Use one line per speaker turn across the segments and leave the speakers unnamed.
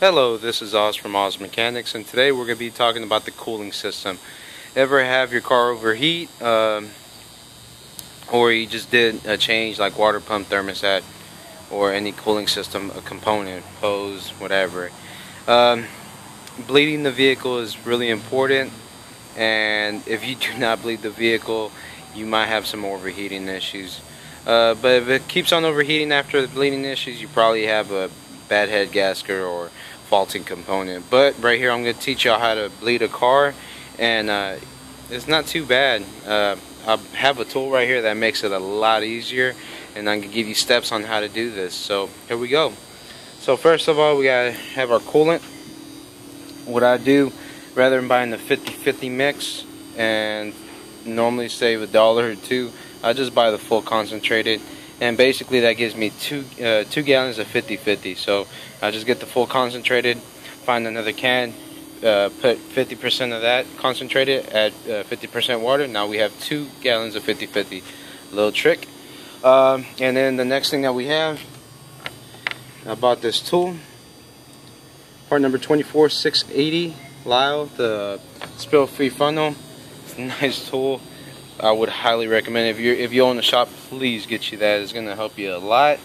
Hello, this is Oz from Oz Mechanics, and today we're going to be talking about the cooling system. Ever have your car overheat, um, or you just did a change like water pump, thermostat, or any cooling system, a component, hose, whatever. Um, bleeding the vehicle is really important, and if you do not bleed the vehicle, you might have some overheating issues. Uh, but if it keeps on overheating after the bleeding issues, you probably have a bad head gasket or faulting component. But right here, I'm going to teach y'all how to bleed a car, and uh, it's not too bad. Uh, I have a tool right here that makes it a lot easier, and I'm going to give you steps on how to do this. So here we go. So first of all, we got to have our coolant. What I do, rather than buying the 50-50 mix and normally save a dollar or two, I just buy the full concentrated and basically that gives me two uh, two gallons of 50-50 so I just get the full concentrated find another can uh, put 50% of that concentrated add 50% uh, water. Now we have two gallons of 50-50 little trick. Um, and then the next thing that we have I bought this tool. Part number 24680 Lisle the spill free funnel. It's a nice tool I would highly recommend if you if you own a shop, please get you that. It's going to help you a lot.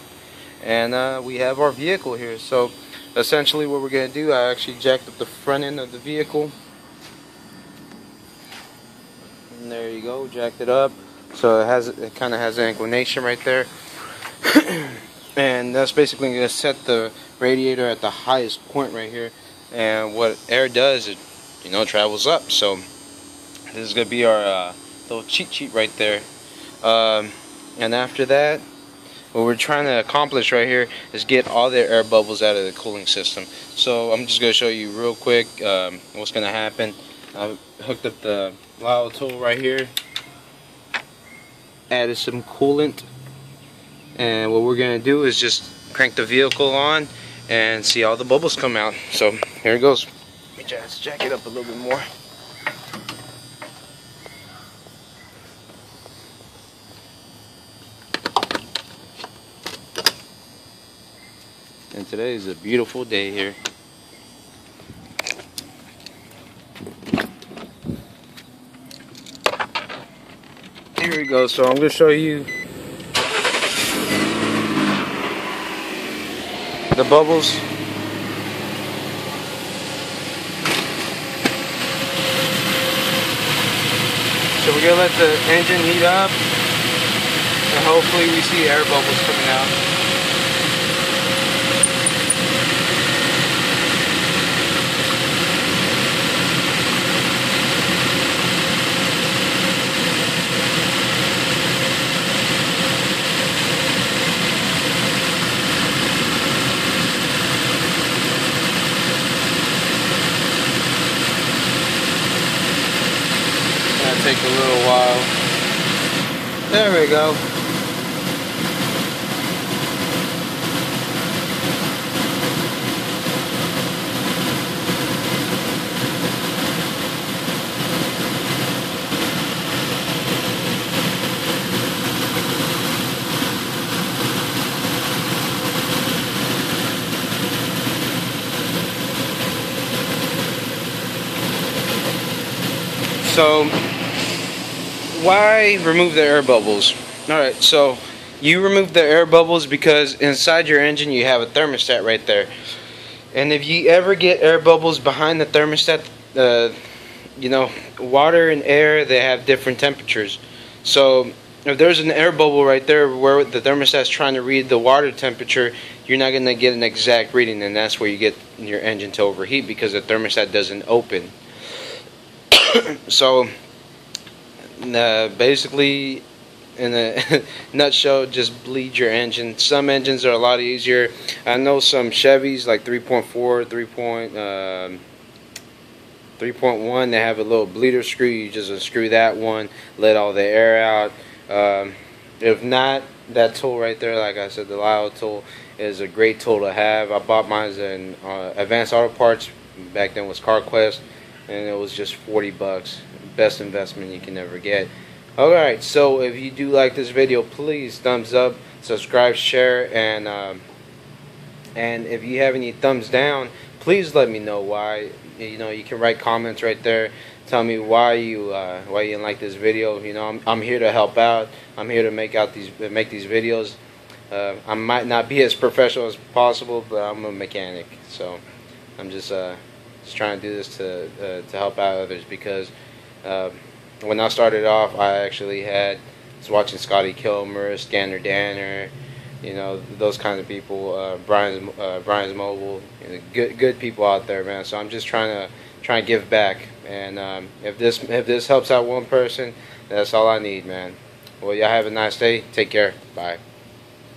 And uh, we have our vehicle here. So essentially, what we're going to do, I actually jacked up the front end of the vehicle. And there you go, jacked it up. So it has it kind of has an inclination right there. and that's basically to set the radiator at the highest point right here. And what air does, it you know travels up. So this is going to be our uh, little cheat sheet right there. Um, and after that, what we're trying to accomplish right here is get all the air bubbles out of the cooling system. So I'm just going to show you real quick um, what's going to happen. I hooked up the Lisle tool right here. Added some coolant. And what we're going to do is just crank the vehicle on and see all the bubbles come out. So here it goes. Let me just jack it up a little bit more. And today is a beautiful day here. Here we go, so I'm going to show you the bubbles. So we're going to let the engine heat up and hopefully we see air bubbles coming out. take a little while. There we go. So why remove the air bubbles? Alright, so you remove the air bubbles because inside your engine you have a thermostat right there. And if you ever get air bubbles behind the thermostat, uh, you know, water and air, they have different temperatures. So if there's an air bubble right there where the thermostat's trying to read the water temperature, you're not going to get an exact reading, and that's where you get your engine to overheat because the thermostat doesn't open. so uh, basically, in a nutshell, just bleed your engine. Some engines are a lot easier. I know some Chevys like 3.4, 3. Point, um, 3.1 they have a little bleeder screw you just unscrew that one let all the air out um, if not that tool right there like I said the Lisle tool is a great tool to have I bought mine in uh, Advanced Auto Parts back then was CarQuest and it was just 40 bucks best investment you can ever get alright so if you do like this video please thumbs up subscribe share and um, and if you have any thumbs down please let me know why. You know, you can write comments right there. Tell me why you uh, why you didn't like this video. You know, I'm I'm here to help out. I'm here to make out these make these videos. Uh, I might not be as professional as possible, but I'm a mechanic, so I'm just uh, just trying to do this to uh, to help out others because uh, when I started off, I actually had was watching Scotty Kilmer, Scanner Danner, you know those kind of people, uh, Brian's uh, Brian's Mobile, you know, good good people out there, man. So I'm just trying to try and give back, and um, if this if this helps out one person, that's all I need, man. Well, y'all have a nice day. Take care. Bye.